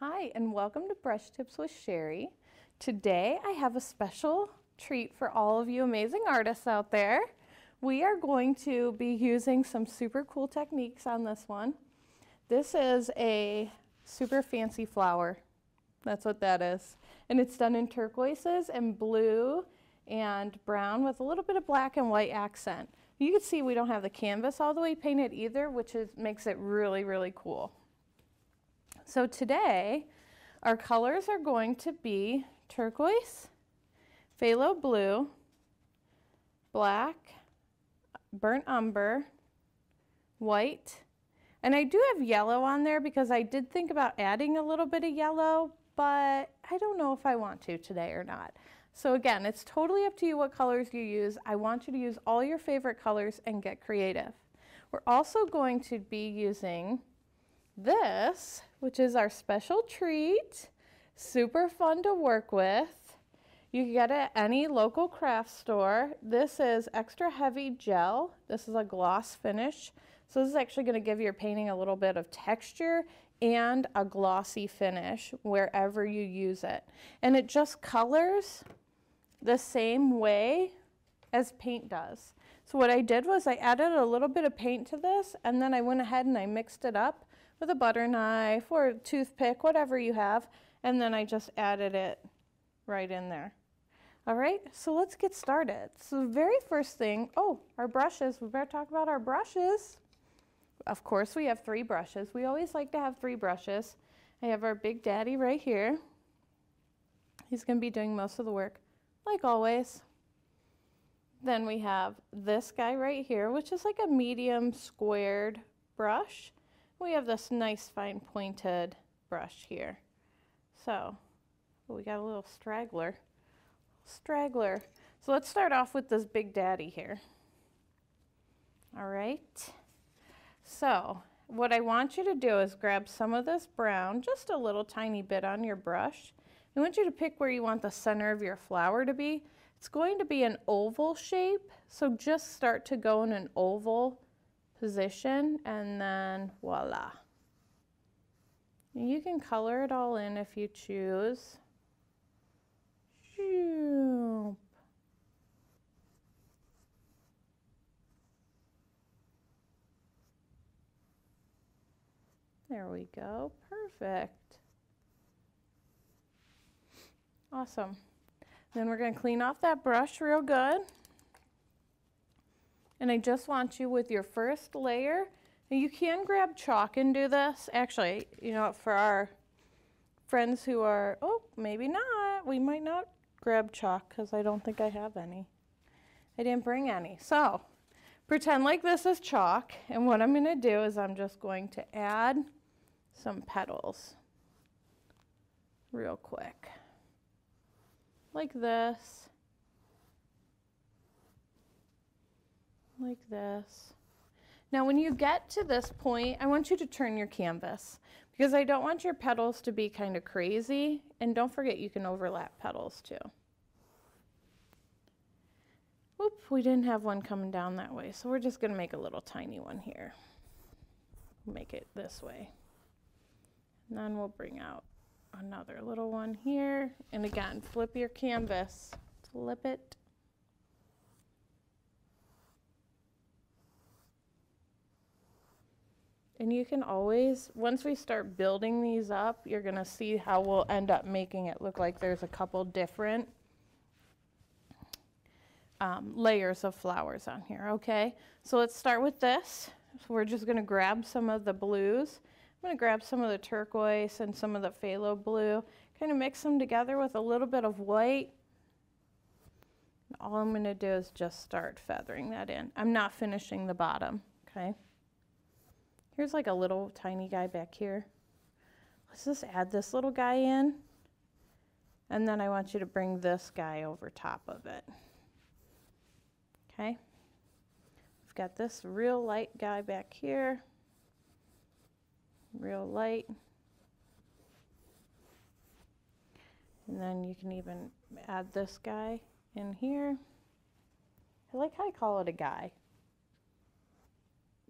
Hi, and welcome to Brush Tips with Cheri. Today I have a special treat for all of you amazing artists out there. We are going to be using some super cool techniques on this one. This is a super fancy flower. That's what that is. And it's done in turquoises and blue and brown with a little bit of black and white accent. You can see we don't have the canvas all the way painted either, which is, makes it really, really cool. So today, our colors are going to be turquoise, phthalo blue, black, burnt umber, white, and I do have yellow on there because I did think about adding a little bit of yellow, but I don't know if I want to today or not. So again, it's totally up to you what colors you use. I want you to use all your favorite colors and get creative. We're also going to be using this, which is our special treat. Super fun to work with. You can get it at any local craft store. This is extra heavy gel. This is a gloss finish. So this is actually going to give your painting a little bit of texture and a glossy finish wherever you use it. And it just colors the same way as paint does. So what I did was I added a little bit of paint to this and then I went ahead and I mixed it up with a butter knife or a toothpick, whatever you have, and then I just added it right in there. All right, so let's get started. So the very first thing, oh, our brushes. We better talk about our brushes. Of course, we have three brushes. We always like to have three brushes. I have our Big Daddy right here. He's going to be doing most of the work like always. Then we have this guy right here, which is like a medium squared brush. We have this nice fine pointed brush here. So we got a little straggler. Straggler. So let's start off with this Big Daddy here. All right. So what I want you to do is grab some of this brown, just a little tiny bit on your brush, I want you to pick where you want the center of your flower to be. It's going to be an oval shape, so just start to go in an oval position and then voila. You can color it all in if you choose. There we go, perfect. Awesome. Then we're going to clean off that brush real good. And I just want you with your first layer, you can grab chalk and do this. Actually, you know, for our friends who are, oh, maybe not. We might not grab chalk because I don't think I have any. I didn't bring any. So pretend like this is chalk. And what I'm going to do is I'm just going to add some petals real quick like this, like this. Now when you get to this point, I want you to turn your canvas because I don't want your petals to be kind of crazy. And don't forget you can overlap petals too. Oop, we didn't have one coming down that way, so we're just going to make a little tiny one here. Make it this way. And then we'll bring out another little one here. And again, flip your canvas. Flip it. And you can always, once we start building these up, you're to see how we'll end up making it look like there's a couple different um, layers of flowers on here, okay? So let's start with this. So we're just to grab some of the blues I'm to grab some of the turquoise and some of the phthalo blue, kind of mix them together with a little bit of white. All I'm to do is just start feathering that in. I'm not finishing the bottom, okay? Here's like a little tiny guy back here. Let's just add this little guy in. And then I want you to bring this guy over top of it. Okay? We've got this real light guy back here real light. And then you can even add this guy in here. I like how I call it a guy.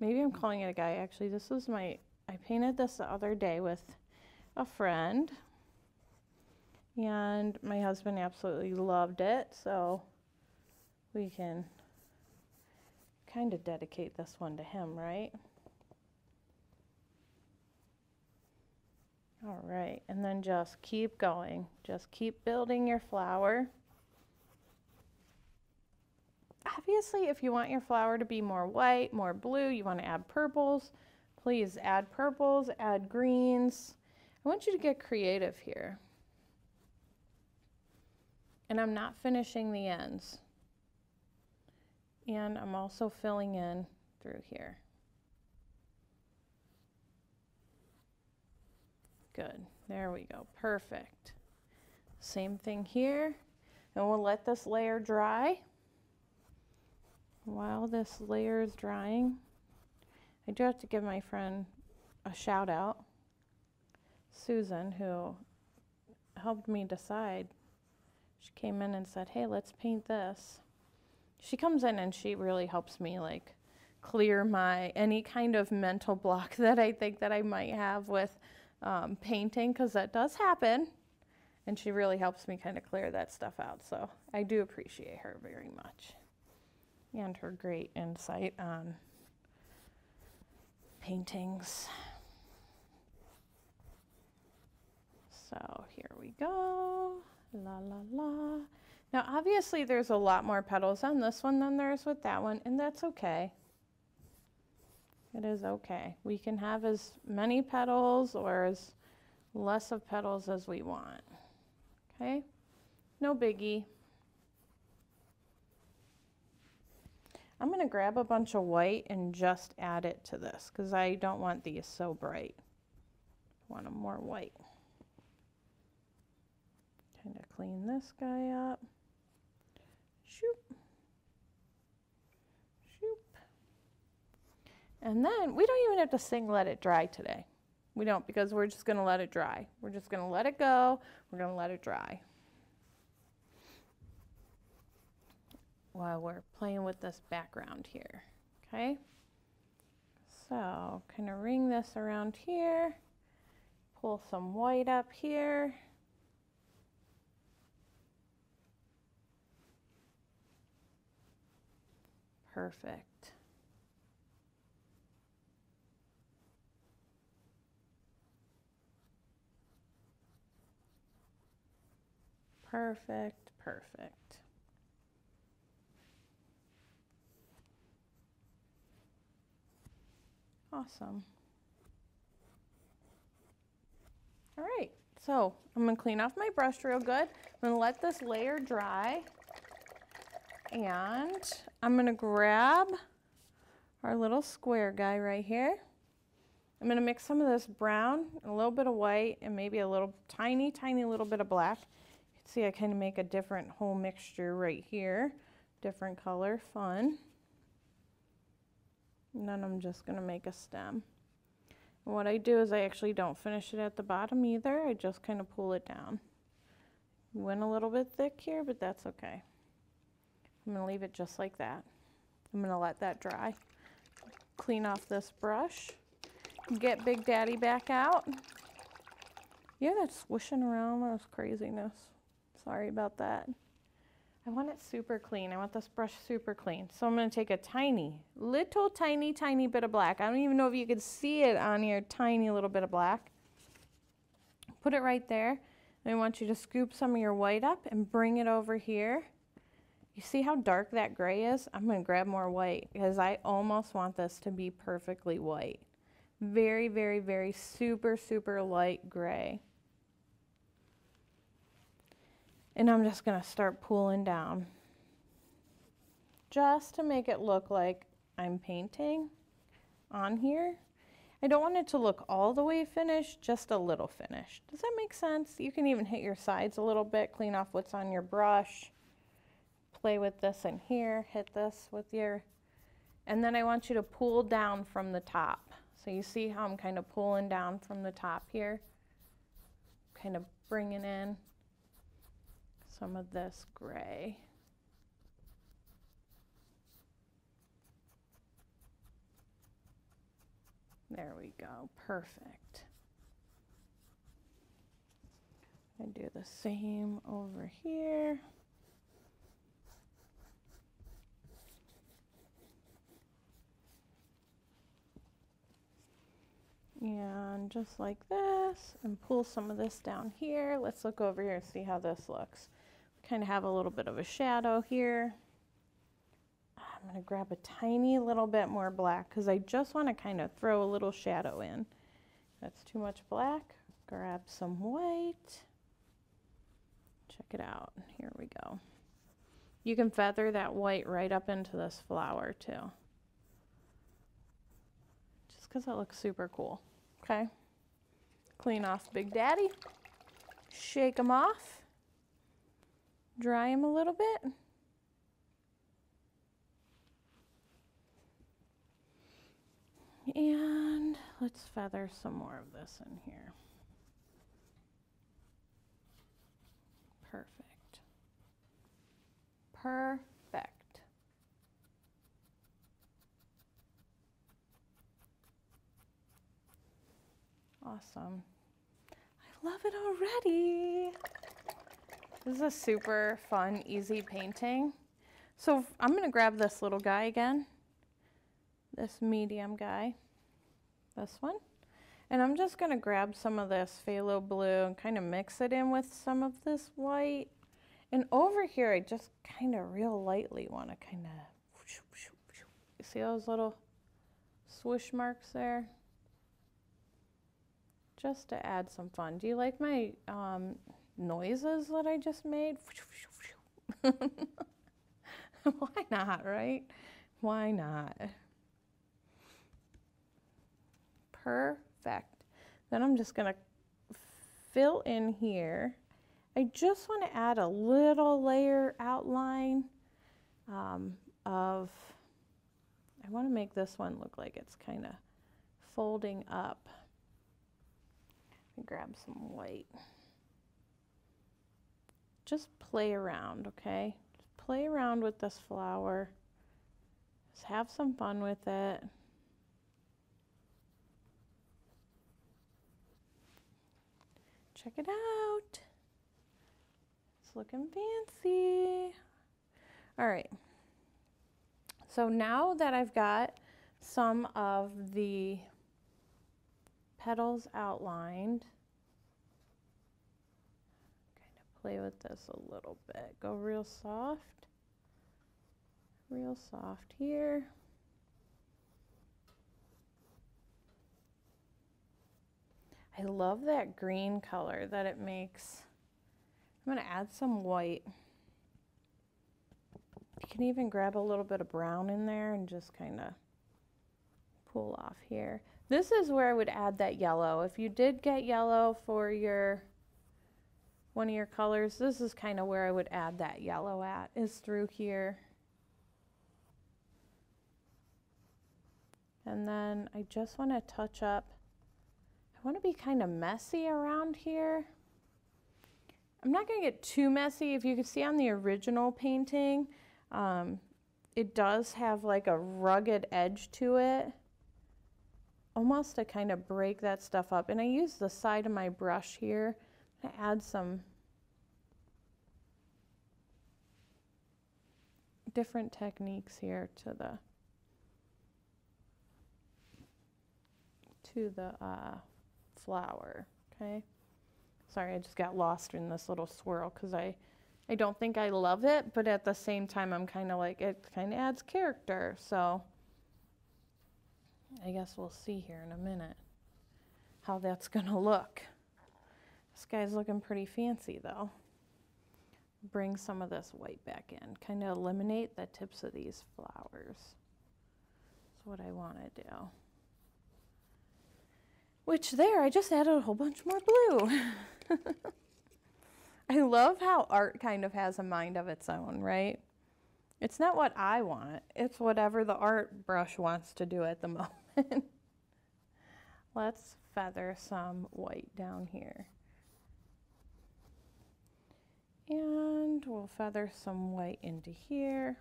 Maybe I'm calling it a guy. Actually, this was my, I painted this the other day with a friend. And my husband absolutely loved it, so we can kind of dedicate this one to him, right? All right, and then just keep going. Just keep building your flower. Obviously, if you want your flower to be more white, more blue, you want to add purples, please add purples, add greens. I want you to get creative here. And I'm not finishing the ends. And I'm also filling in through here. Good. There we go. Perfect. Same thing here. And we'll let this layer dry. While this layer is drying, I do have to give my friend a shout out, Susan, who helped me decide. She came in and said, hey, let's paint this. She comes in and she really helps me like clear my any kind of mental block that I think that I might have with um, painting because that does happen. And she really helps me kind of clear that stuff out. So I do appreciate her very much and her great insight on paintings. So here we go. La la la. Now obviously there's a lot more petals on this one than there is with that one, and that's okay. It is okay. We can have as many petals or as less of petals as we want. Okay? No biggie. I'm going to grab a bunch of white and just add it to this because I don't want these so bright. I want them more white. Kind of clean this guy up. Shoop. Shoop. And then we don't even have to sing Let It Dry today. We don't because we're just going to let it dry. We're just going to let it go. We're going to let it dry. While we're playing with this background here. Okay? So, kind of ring this around here. Pull some white up here. Perfect. Perfect, perfect. Awesome. All right, so I'm gonna clean off my brush real good. I'm gonna let this layer dry. And I'm gonna grab our little square guy right here. I'm gonna mix some of this brown, a little bit of white, and maybe a little tiny, tiny little bit of black. You can see, I kind of make a different whole mixture right here. Different color, fun. And then I'm just going to make a stem. And what I do is I actually don't finish it at the bottom either. I just kind of pull it down. Went a little bit thick here, but that's okay. I'm to leave it just like that. I'm to let that dry. Clean off this brush. Get Big Daddy back out. Yeah, that's swishing around. That was craziness. Sorry about that. I want it super clean. I want this brush super clean. So I'm going to take a tiny, little tiny, tiny bit of black. I don't even know if you can see it on your tiny little bit of black. Put it right there. And I want you to scoop some of your white up and bring it over here. You see how dark that gray is? I'm going to grab more white because I almost want this to be perfectly white. Very, very, very super, super light gray. And I'm just going to start pulling down just to make it look like I'm painting on here. I don't want it to look all the way finished, just a little finished. Does that make sense? You can even hit your sides a little bit, clean off what's on your brush, play with this in here, hit this with your, and then I want you to pull down from the top. So you see how I'm kind of pulling down from the top here, kind of bringing in some of this gray. There we go, perfect. I do the same over here. And just like this, and pull some of this down here. Let's look over here and see how this looks. Kind of have a little bit of a shadow here. I'm gonna grab a tiny little bit more black because I just wanna kind of throw a little shadow in. That's too much black. Grab some white. Check it out. Here we go. You can feather that white right up into this flower too. Just because it looks super cool. Okay. Clean off Big Daddy. Shake him off. Dry them a little bit. And let's feather some more of this in here. Perfect. Perfect. Awesome. I love it already. This is a super fun, easy painting. So I'm gonna grab this little guy again, this medium guy, this one. And I'm just gonna grab some of this phthalo blue and kind of mix it in with some of this white. And over here, I just kind of real lightly wanna kind of, you see those little swoosh marks there? just to add some fun. Do you like my um, noises that I just made? Why not, right? Why not? Perfect. Then I'm just going to fill in here. I just want to add a little layer outline um, of, I want to make this one look like it's kind of folding up grab some white. Just play around, okay? Just play around with this flower. Just have some fun with it. Check it out. It's looking fancy. All right. So now that I've got some of the petals outlined. Kind of play with this a little bit. Go real soft. Real soft here. I love that green color that it makes. I'm going to add some white. You can even grab a little bit of brown in there and just kind of pull off here. This is where I would add that yellow. If you did get yellow for your one of your colors, this is kind of where I would add that yellow at, is through here. And then I just want to touch up, I want to be kind of messy around here. I'm not going to get too messy. If you can see on the original painting, um, it does have like a rugged edge to it almost to kind of break that stuff up. And I use the side of my brush here to add some different techniques here to the to the uh, flower, okay? Sorry, I just got lost in this little swirl because I, I don't think I love it, but at the same time, I'm kind of like, it kind of adds character, so. I guess we'll see here in a minute how that's going to look. This guy's looking pretty fancy though. Bring some of this white back in. Kind of eliminate the tips of these flowers. That's what I want to do. Which there, I just added a whole bunch more blue. I love how art kind of has a mind of its own, right? It's not what I want. It's whatever the art brush wants to do at the moment. Let's feather some white down here. And we'll feather some white into here.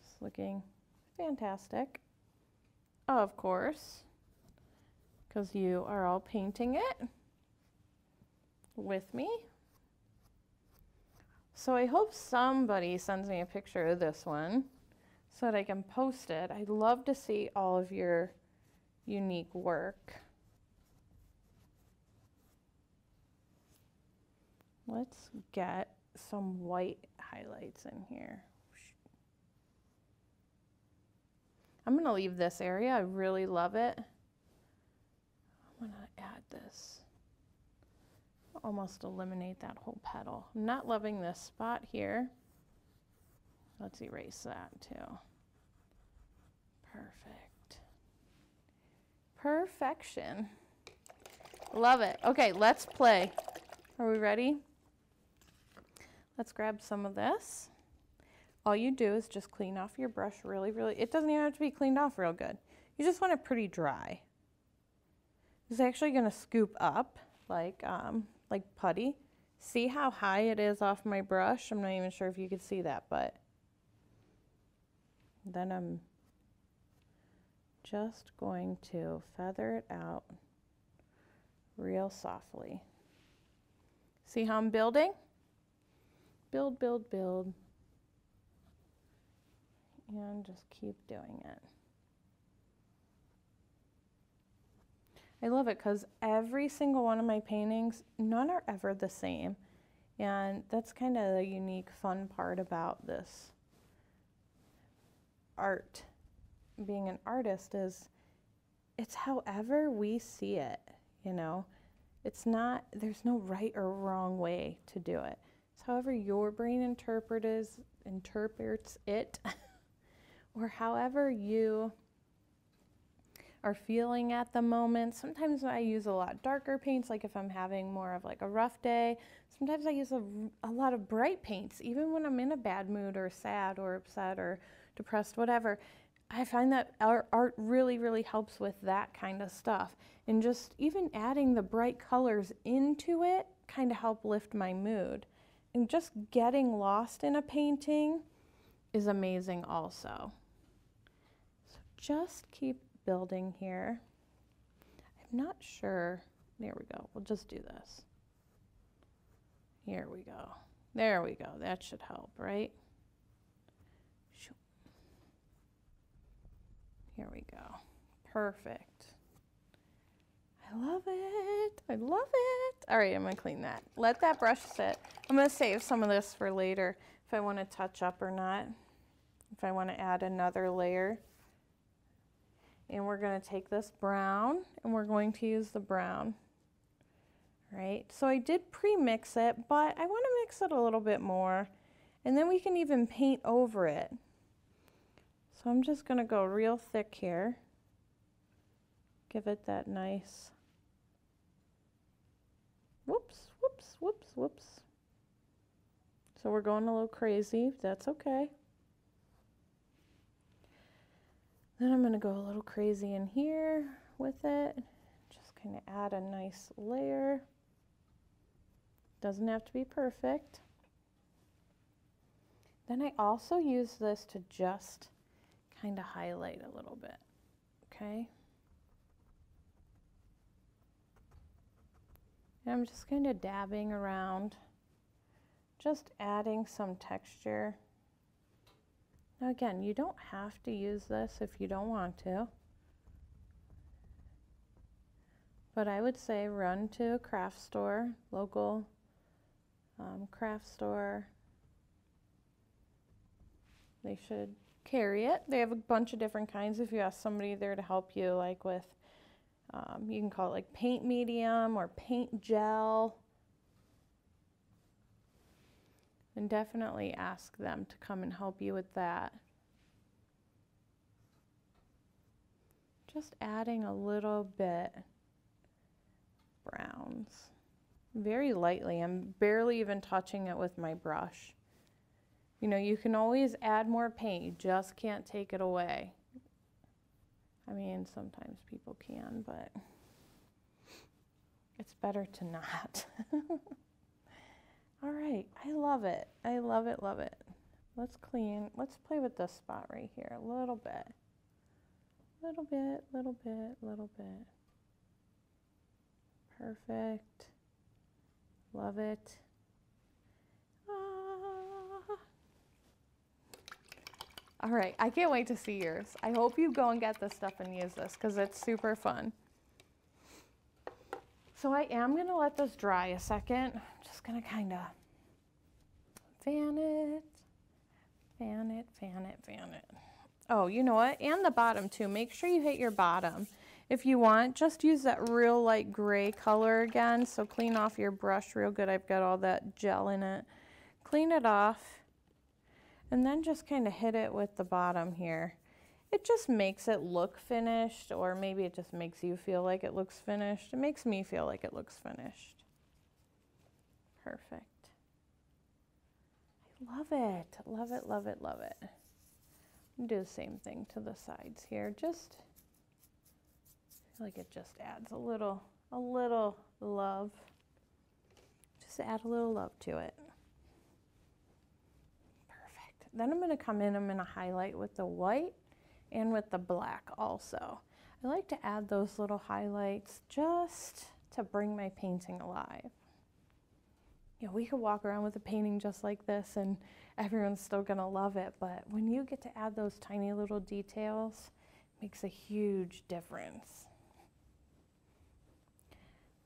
Just looking fantastic. Of course, because you are all painting it with me. So I hope somebody sends me a picture of this one so that I can post it. I'd love to see all of your unique work. Let's get some white highlights in here. I'm to leave this area. I really love it. I'm to add this. Almost eliminate that whole petal. I'm not loving this spot here. Let's erase that too. Perfect. Perfection. Love it. Okay, let's play. Are we ready? Let's grab some of this. All you do is just clean off your brush really, really, it doesn't even have to be cleaned off real good. You just want it pretty dry. It's actually gonna scoop up like, um, like putty. See how high it is off my brush? I'm not even sure if you can see that, but then I'm just going to feather it out real softly. See how I'm building? Build, build, build. And just keep doing it. I love it because every single one of my paintings, none are ever the same. And that's kind of the unique fun part about this art, being an artist, is it's however we see it, you know. It's not, there's no right or wrong way to do it. It's however your brain interprets, interprets it, or however you are feeling at the moment. Sometimes I use a lot darker paints, like if I'm having more of like a rough day. Sometimes I use a, a lot of bright paints, even when I'm in a bad mood or sad or upset or depressed, whatever. I find that our art really, really helps with that kind of stuff. And just even adding the bright colors into it kind of help lift my mood. And just getting lost in a painting is amazing also. So just keep building here. I'm not sure. There we go. We'll just do this. Here we go. There we go. That should help, right? Here we go. Perfect. I love it. I love it. All right, I'm going to clean that. Let that brush sit. I'm going to save some of this for later if I want to touch up or not. If I want to add another layer. And we're going to take this brown and we're going to use the brown. Right, so I did pre-mix it, but I want to mix it a little bit more. And then we can even paint over it. So I'm just going to go real thick here. Give it that nice, whoops, whoops, whoops, whoops. So we're going a little crazy, that's okay. Then I'm going to go a little crazy in here with it. Just kind of add a nice layer. Doesn't have to be perfect. Then I also use this to just kind of highlight a little bit, okay? And I'm just kind of dabbing around, just adding some texture. Now again, you don't have to use this if you don't want to. But I would say run to a craft store, local um, craft store. They should carry it. They have a bunch of different kinds. If you ask somebody there to help you, like with, um, you can call it like paint medium or paint gel. And definitely ask them to come and help you with that. Just adding a little bit browns. Very lightly. I'm barely even touching it with my brush. You know, you can always add more paint, you just can't take it away. I mean, sometimes people can, but it's better to not. All right, I love it. I love it, love it. Let's clean, let's play with this spot right here a little bit. Little bit, little bit, little bit. Perfect. Love it. All right, I can't wait to see yours. I hope you go and get this stuff and use this because it's super fun. So I am gonna let this dry a second. I'm just gonna kind of fan it, fan it, fan it, fan it. Oh, you know what? And the bottom too. Make sure you hit your bottom. If you want, just use that real light gray color again. So clean off your brush real good. I've got all that gel in it. Clean it off and then just kind of hit it with the bottom here. It just makes it look finished or maybe it just makes you feel like it looks finished. It makes me feel like it looks finished. Perfect. I love it. Love it, love it, love it. Do the same thing to the sides here. Just feel like it just adds a little, a little love. Just add a little love to it. Then I'm going to come in, I'm going to highlight with the white and with the black also. I like to add those little highlights just to bring my painting alive. You know, we could walk around with a painting just like this and everyone's still gonna love it, but when you get to add those tiny little details, it makes a huge difference.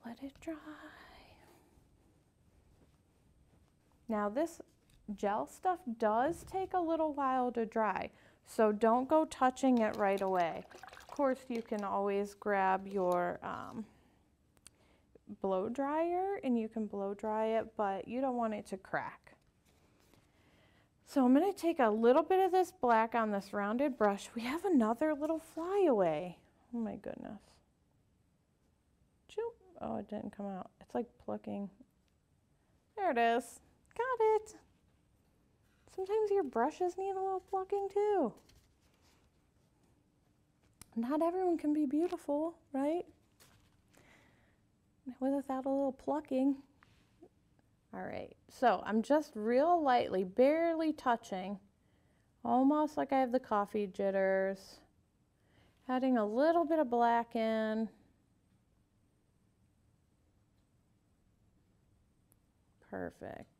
Let it dry. Now this gel stuff does take a little while to dry, so don't go touching it right away. Of course, you can always grab your um, blow dryer and you can blow dry it, but you don't want it to crack. So I'm going to take a little bit of this black on this rounded brush. We have another little flyaway. Oh my goodness. Oh, it didn't come out. It's like plucking. There it is. Got it. Sometimes your brushes need a little plucking too. Not everyone can be beautiful, right? Without a little plucking. All right, so I'm just real lightly, barely touching, almost like I have the coffee jitters. Adding a little bit of black in. Perfect.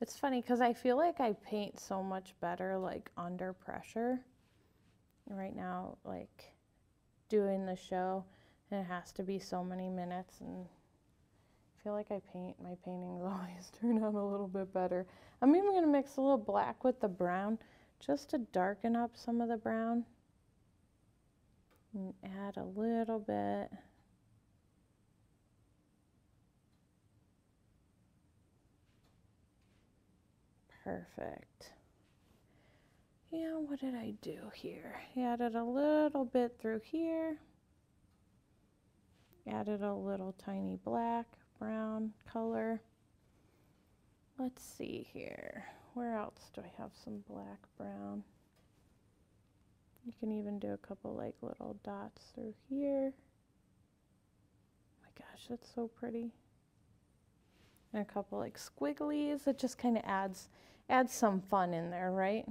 It's funny because I feel like I paint so much better like under pressure. Right now, like doing the show, and it has to be so many minutes and I feel like I paint, my paintings always turn out a little bit better. I'm even going to mix a little black with the brown just to darken up some of the brown. And add a little bit. Perfect. Yeah, what did I do here? Added a little bit through here. Added a little tiny black, brown color. Let's see here. Where else do I have some black, brown? You can even do a couple like little dots through here. Oh my gosh, that's so pretty. And a couple like squigglies. It just kind of adds adds some fun in there, right?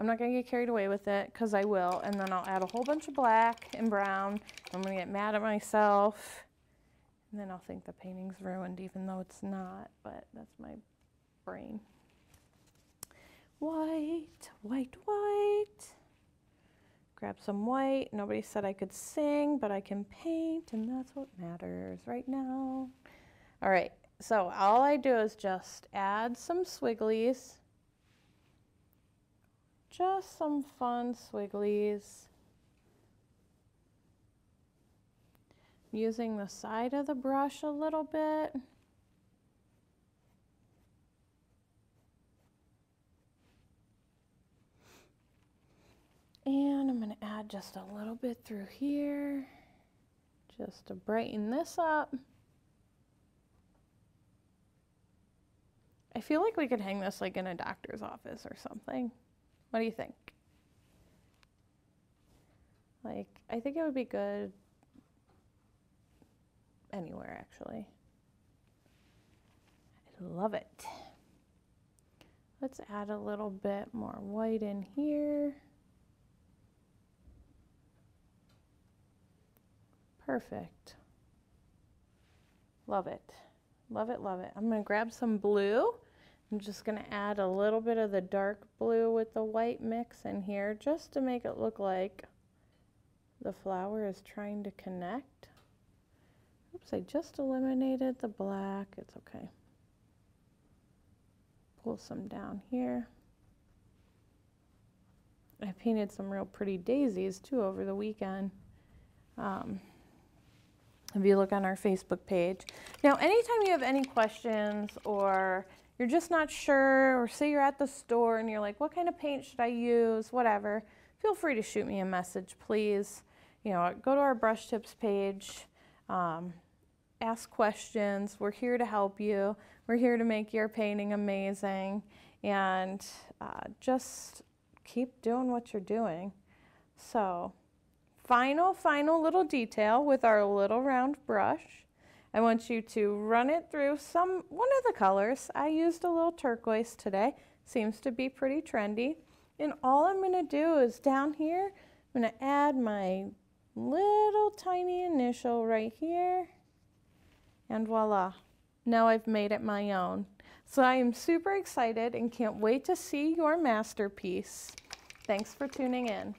I'm not going to get carried away with it because I will. And then I'll add a whole bunch of black and brown. I'm going to get mad at myself. And then I'll think the painting's ruined even though it's not. But that's my brain. White, white, white. Grab some white. Nobody said I could sing, but I can paint. And that's what matters right now. All right. So all I do is just add some swigglies just some fun swigglies. Using the side of the brush a little bit. And I'm going to add just a little bit through here just to brighten this up. I feel like we could hang this like in a doctor's office or something. What do you think? Like, I think it would be good anywhere, actually. I love it. Let's add a little bit more white in here. Perfect. Love it. Love it, love it. I'm going to grab some blue. I'm just going to add a little bit of the dark blue with the white mix in here just to make it look like the flower is trying to connect. Oops, I just eliminated the black. It's okay. Pull some down here. I painted some real pretty daisies too over the weekend. Um, if you look on our Facebook page. Now, anytime you have any questions or you're just not sure, or say you're at the store and you're like, what kind of paint should I use, whatever, feel free to shoot me a message, please. You know, go to our brush tips page, um, ask questions. We're here to help you. We're here to make your painting amazing. And uh, just keep doing what you're doing. So, final, final little detail with our little round brush. I want you to run it through some one of the colors. I used a little turquoise today. Seems to be pretty trendy. And all I'm going to do is down here, I'm going to add my little tiny initial right here. And voila, now I've made it my own. So I am super excited and can't wait to see your masterpiece. Thanks for tuning in.